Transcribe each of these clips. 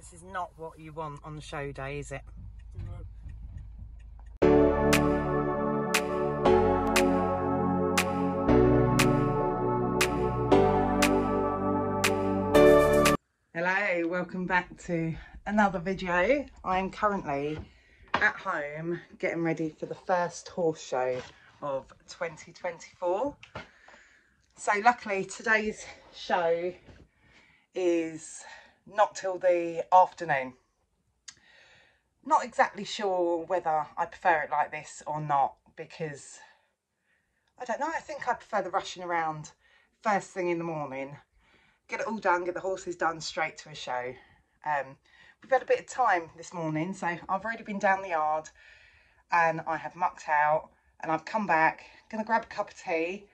This is not what you want on show day, is it? Hello, welcome back to another video. I'm currently at home getting ready for the first horse show of 2024. So luckily today's show is not till the afternoon. Not exactly sure whether I prefer it like this or not because I don't know, I think I prefer the rushing around first thing in the morning, get it all done, get the horses done straight to a show. Um, we've had a bit of time this morning, so I've already been down the yard and I have mucked out and I've come back, gonna grab a cup of tea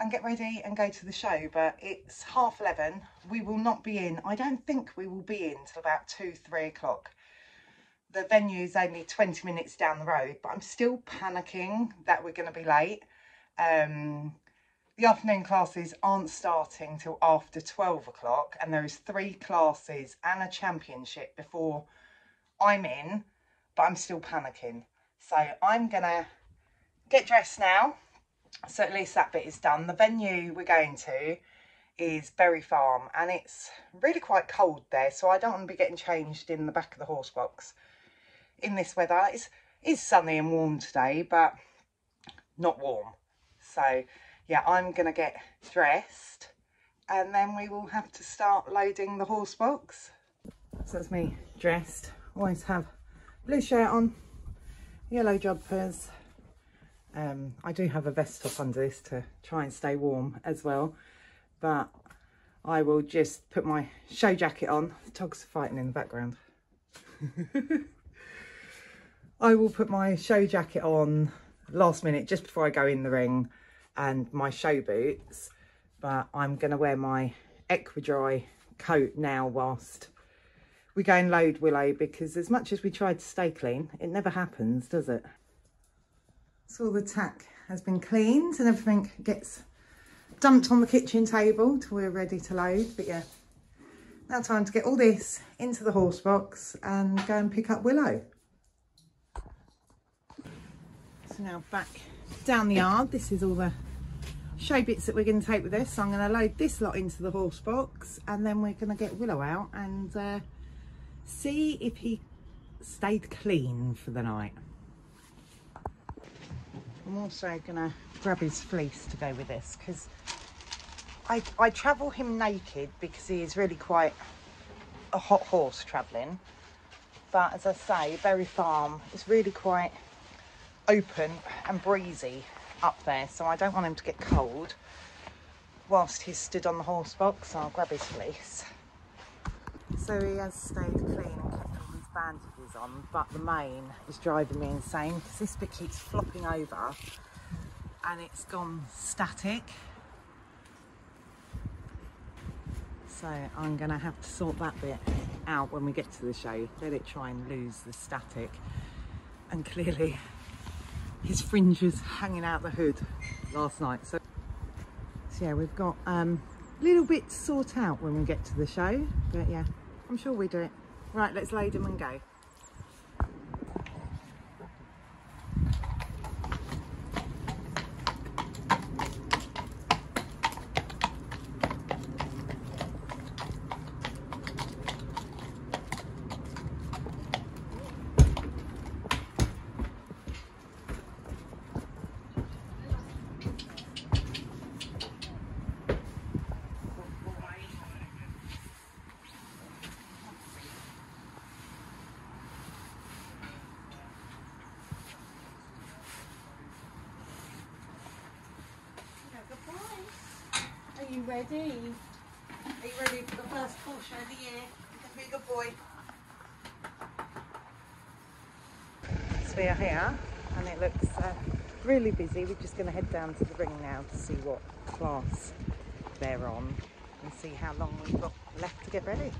and get ready and go to the show. But it's half 11. We will not be in. I don't think we will be in till about two, three o'clock. The venue is only 20 minutes down the road, but I'm still panicking that we're going to be late. Um, the afternoon classes aren't starting till after 12 o'clock and there is three classes and a championship before I'm in, but I'm still panicking. So I'm to get dressed now so at least that bit is done. The venue we're going to is Bury Farm and it's really quite cold there so I don't want to be getting changed in the back of the horse box in this weather. It's, it's sunny and warm today but not warm. So yeah, I'm going to get dressed and then we will have to start loading the horse box. So that's me dressed. Always have blue shirt on, yellow jumpers, um, I do have a vest top under this to try and stay warm as well. But I will just put my show jacket on. The dogs are fighting in the background. I will put my show jacket on last minute just before I go in the ring and my show boots. But I'm going to wear my Equidry coat now whilst we go and load Willow because as much as we try to stay clean, it never happens, does it? So all the tack has been cleaned and everything gets dumped on the kitchen table till we're ready to load. But yeah, now time to get all this into the horse box and go and pick up Willow. So now back down the yard. This is all the show bits that we're going to take with us. So I'm going to load this lot into the horse box and then we're going to get Willow out and uh, see if he stayed clean for the night. I'm also gonna grab his fleece to go with this because I, I travel him naked because he is really quite a hot horse travelling. But as I say, Bury Farm is really quite open and breezy up there, so I don't want him to get cold whilst he's stood on the horse box. I'll grab his fleece. So he has stayed clean bandages on, but the mane is driving me insane because this bit keeps flopping over and it's gone static. So I'm to have to sort that bit out when we get to the show. Let it try and lose the static. And clearly his fringe was hanging out the hood last night. So, so yeah, we've got um, a little bit to sort out when we get to the show. But yeah, I'm sure we do it. Right, let's load them and go. you ready? Are you ready for the first portion of the year? Be a good boy. So we are here and it looks uh, really busy. We're just going to head down to the ring now to see what class they're on and see how long we've got left to get ready.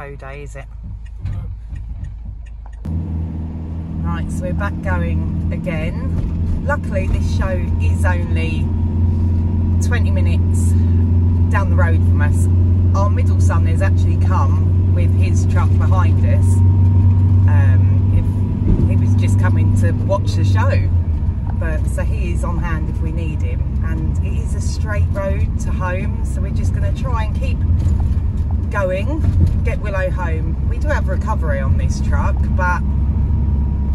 Show day, is it? Right, so we're back going again. Luckily, this show is only 20 minutes down the road from us. Our middle son has actually come with his truck behind us. Um, he was just coming to watch the show but so he is on hand if we need him and it is a straight road to home so we're just going to try and keep going get Willow home. We do have recovery on this truck but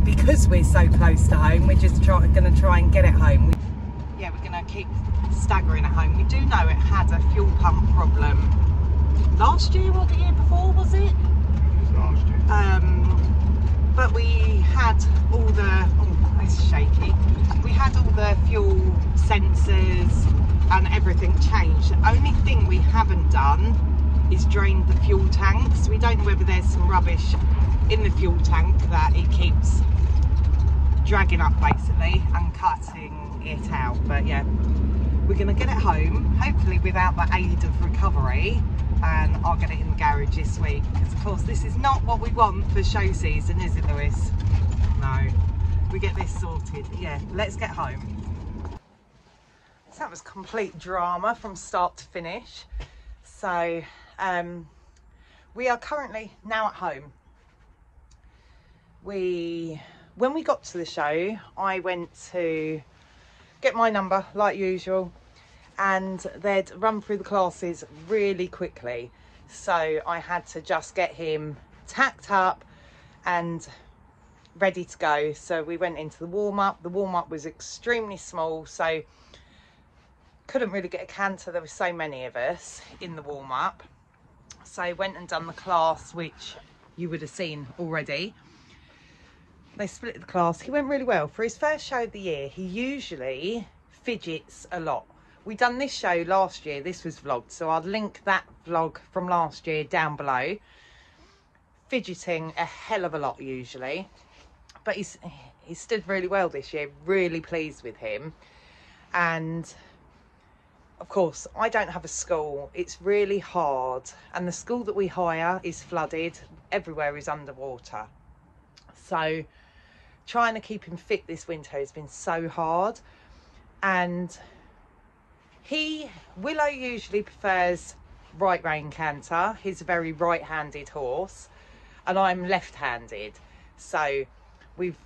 because we're so close to home we're just try, to try and get it home. Yeah we're going to keep staggering at home. We do know it had a fuel pump problem last year or the year before was it, it was last year. Um but we had all the oh it's shaky. We had all the fuel sensors and everything changed. The only thing we haven't done is drained the fuel tanks. We don't know whether there's some rubbish in the fuel tank that it keeps dragging up basically and cutting it out. But yeah we're gonna get it home hopefully without the aid of recovery and I'll get it in the garage this week. Because of course this is not what we want for show season is it Lewis? No. We get this sorted. Yeah let's get home. So that was complete drama from start to finish. So um, we are currently now at home. We when we got to the show I went to get my number like usual and they'd run through the classes really quickly. So I had to just get him tacked up and ready to go. So we went into the warm-up. The warm-up was extremely small so couldn't really get a canter. There were so many of us in the warm-up so went and done the class which you would have seen already. They split the class. He went really well. For his first show of the year he usually fidgets a lot. We done this show last year. This was vlogged. So i'll link that vlog from last year down below. Fidgeting a hell of a lot usually. But he's he stood really well this year. Really pleased with him. And of course i don't have a school it's really hard and the school that we hire is flooded everywhere is underwater so trying to keep him fit this winter has been so hard and he, Willow usually prefers right rein canter. He's a very right-handed horse and I'm left-handed. So we've,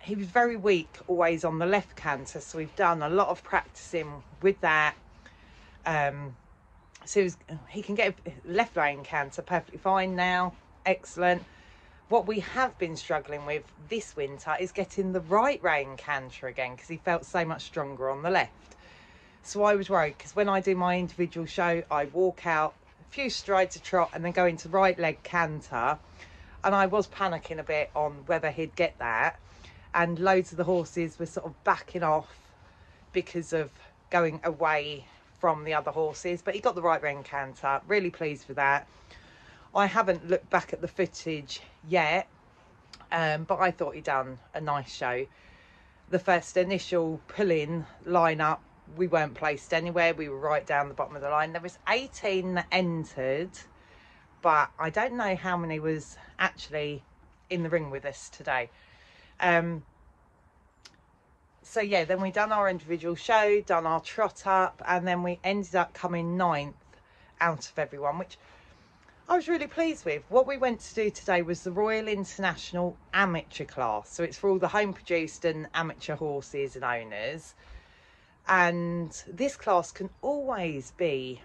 he was very weak always on the left canter. So we've done a lot of practicing with that. Um, so he, can get left rein canter perfectly fine now. Excellent. What we have been struggling with this winter is getting the right rein canter again because he felt so much stronger on the left. So I was worried because when I do my individual show, I walk out a few strides of trot and then go into right leg canter. And I was panicking a bit on whether he'd get that. And loads of the horses were sort of backing off because of going away from the other horses. But he got the right rein canter. Really pleased with that. I haven't looked back at the footage yet. Um, but I thought he'd done a nice show. The first initial pull-in lineup we weren't placed anywhere. We were right down the bottom of the line. There was 18 that entered, but I don't know how many was actually in the ring with us today. Um, so yeah, then we done our individual show, done our trot up, and then we ended up coming ninth out of everyone, which I was really pleased with. What we went to do today was the Royal International Amateur class. So it's for all the home produced and amateur horses and owners and this class can always be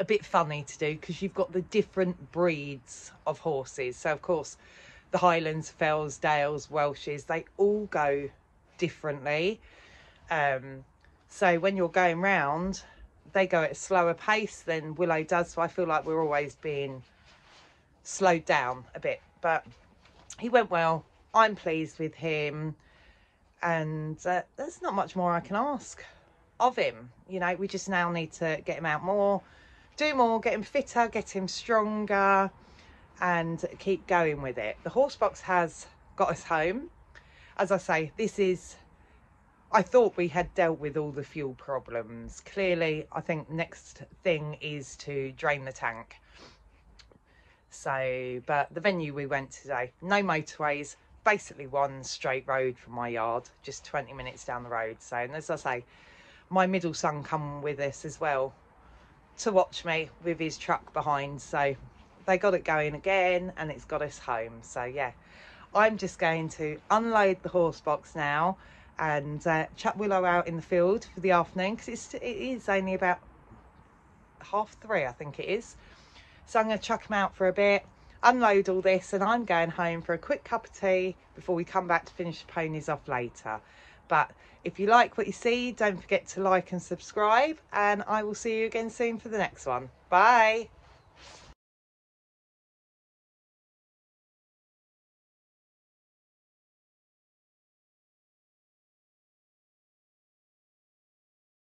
a bit funny to do because you've got the different breeds of horses so of course the highlands fells dales welshes they all go differently um, so when you're going round they go at a slower pace than willow does so i feel like we're always being slowed down a bit but he went well i'm pleased with him and uh, there's not much more I can ask of him. You know, we just now need to get him out more, do more, get him fitter, get him stronger, and keep going with it. The horse box has got us home. As I say, this is, I thought we had dealt with all the fuel problems. Clearly, I think next thing is to drain the tank. So, but the venue we went today, no motorways, basically one straight road from my yard, just 20 minutes down the road. So, and as I say, my middle son come with us as well to watch me with his truck behind. So they got it going again and it's got us home. So yeah, I'm just going to unload the horse box now and uh, chuck Willow out in the field for the afternoon because it's it is only about half three, I think it is. So I'm going to chuck him out for a bit, unload all this, and I'm going home for a quick cup of tea before we come back to finish the ponies off later. But if you like what you see, don't forget to like and subscribe, and I will see you again soon for the next one. Bye.